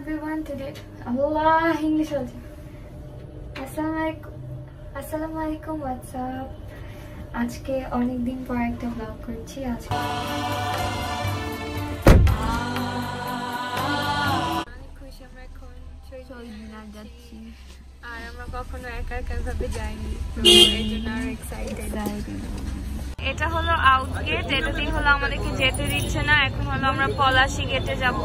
everyone today Allah English also Assalamualaikum Assalamualaikum what's up আজকে অনেক দিন পর একটা ব্লগ করছি আজকে অনেক খুশি আমরা এখন যাচ্ছি আর আমরা কখনো একা একা ভাবে যাইনি এটা হলো আউট গেট দিন হলো আমাদেরকে যেতে দিচ্ছে না এখন হলো আমরা পলাশি গেটে যাবো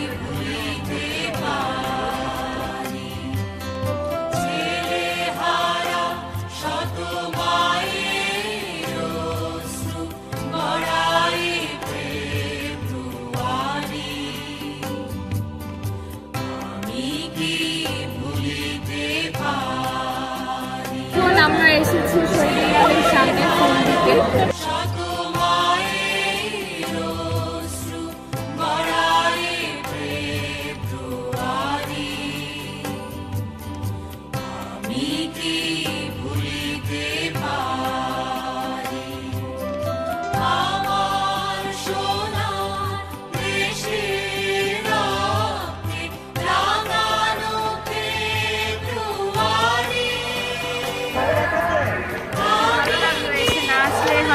you.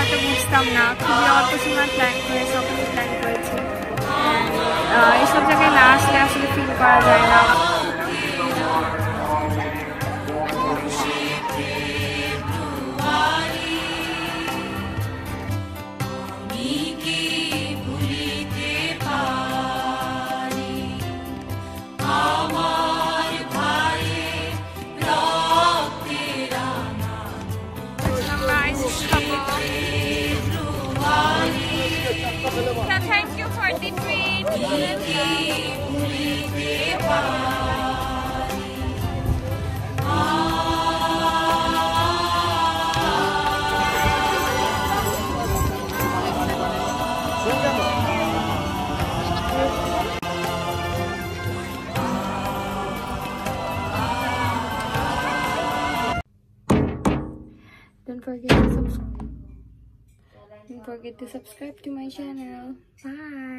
এত বুঝতাম না খুবই অল্প সময় প্ল্যান করে সব কিছু প্ল্যান করেছি এইসব জায়গায় না আসলে আসলে ফিল করা যায় না So thank you for the treat. Don't forget to subscribe. Don't forget to subscribe to my channel. Bye!